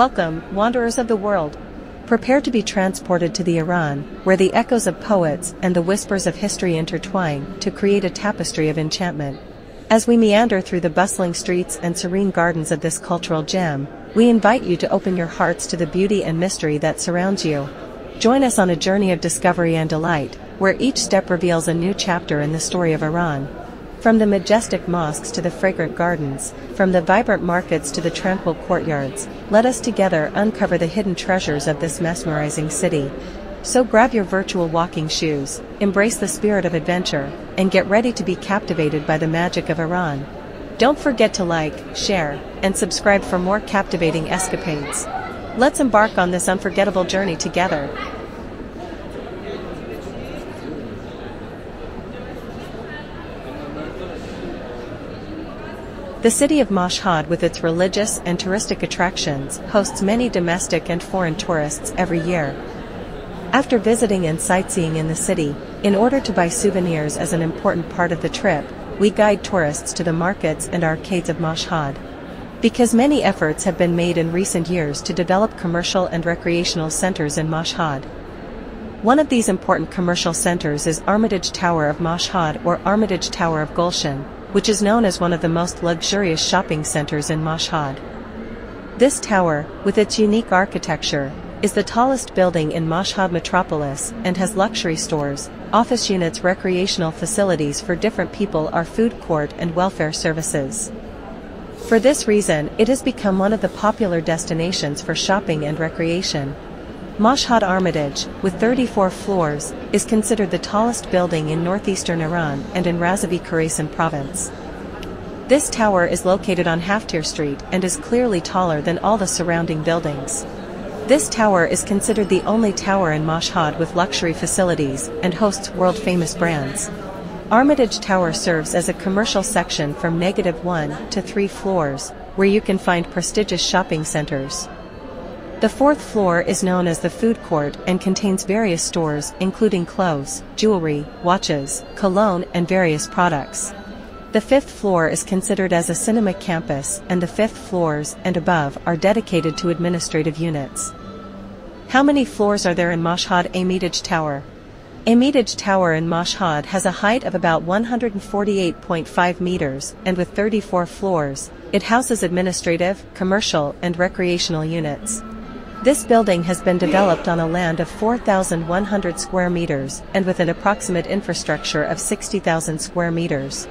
Welcome, wanderers of the world. Prepare to be transported to the Iran, where the echoes of poets and the whispers of history intertwine to create a tapestry of enchantment. As we meander through the bustling streets and serene gardens of this cultural gem, we invite you to open your hearts to the beauty and mystery that surrounds you. Join us on a journey of discovery and delight, where each step reveals a new chapter in the story of Iran. From the majestic mosques to the fragrant gardens, from the vibrant markets to the tranquil courtyards, let us together uncover the hidden treasures of this mesmerizing city. So grab your virtual walking shoes, embrace the spirit of adventure, and get ready to be captivated by the magic of Iran. Don't forget to like, share, and subscribe for more captivating escapades. Let's embark on this unforgettable journey together. The city of Mashhad with its religious and touristic attractions hosts many domestic and foreign tourists every year. After visiting and sightseeing in the city, in order to buy souvenirs as an important part of the trip, we guide tourists to the markets and arcades of Mashhad. Because many efforts have been made in recent years to develop commercial and recreational centers in Mashhad. One of these important commercial centers is Armitage Tower of Mashhad or Armitage Tower of Golshan, which is known as one of the most luxurious shopping centers in Mashhad. This tower, with its unique architecture, is the tallest building in Mashhad metropolis and has luxury stores, office units recreational facilities for different people are food court and welfare services. For this reason, it has become one of the popular destinations for shopping and recreation. Mashhad Armitage, with 34 floors, is considered the tallest building in northeastern Iran and in Razavi Khorasan province. This tower is located on Haftir Street and is clearly taller than all the surrounding buildings. This tower is considered the only tower in Mashhad with luxury facilities and hosts world-famous brands. Armitage Tower serves as a commercial section from negative 1 to 3 floors, where you can find prestigious shopping centers. The fourth floor is known as the food court and contains various stores including clothes, jewelry, watches, cologne and various products. The fifth floor is considered as a cinema campus and the fifth floors and above are dedicated to administrative units. How many floors are there in Mashhad Armitage Tower? Armitage Tower in Mashhad has a height of about 148.5 meters and with 34 floors, it houses administrative, commercial and recreational units. This building has been developed on a land of 4,100 square meters and with an approximate infrastructure of 60,000 square meters.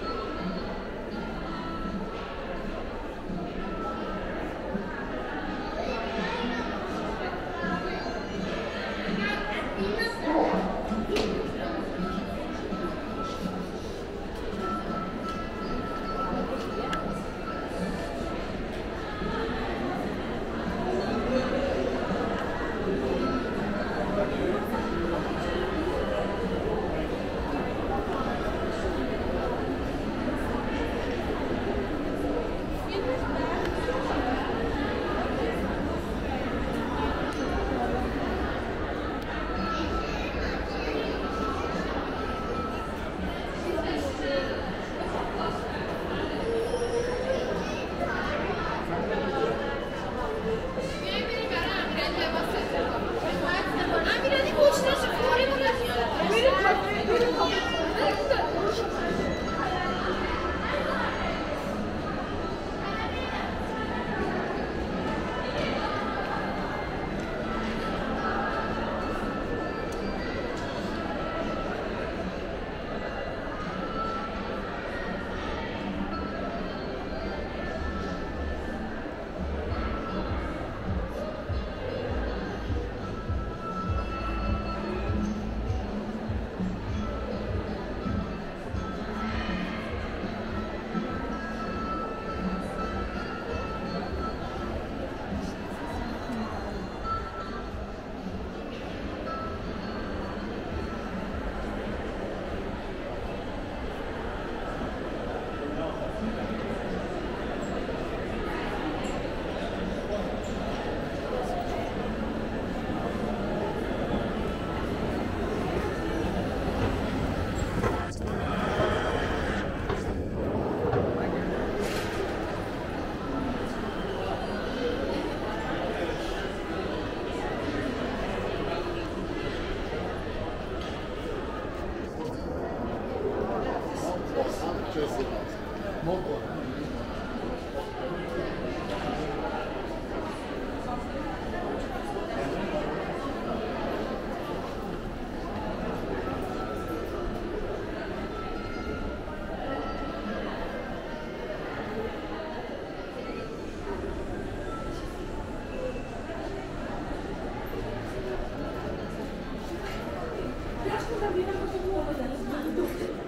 すごいことです。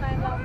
bye.